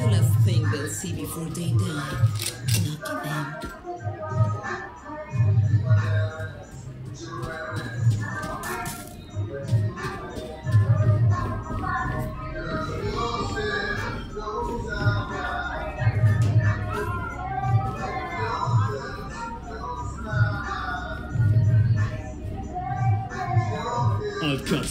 The last thing they'll see before they die. Lucky them. I'll cut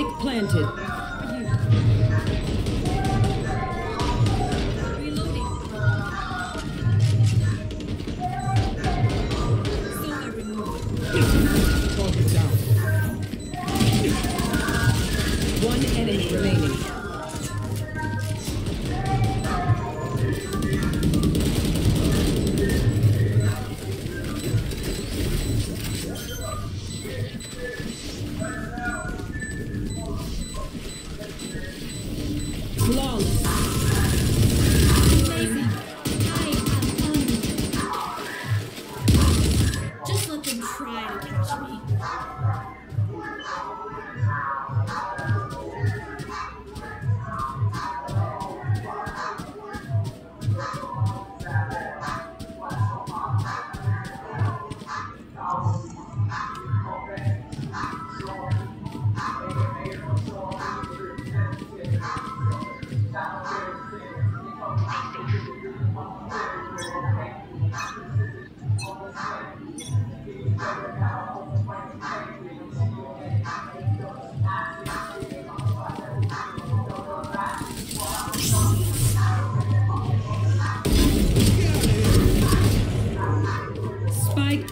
Spike planted. One enemy remaining. Flawless.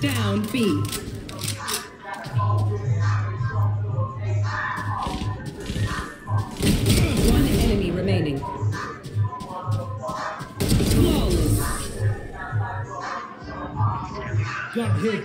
Down B. got hit.